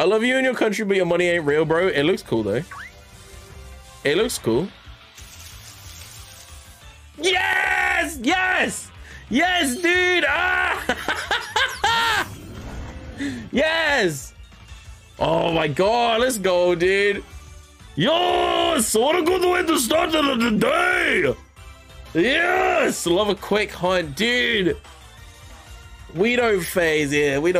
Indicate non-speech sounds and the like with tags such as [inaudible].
I love you and your country, but your money ain't real, bro. It looks cool though. It looks cool. Yes! Yes! Yes, dude! Ah! [laughs] yes! Oh my god, let's go, dude. Yes! What a good way to start the day! Yes! Love a quick hunt, dude. We don't phase here. We don't.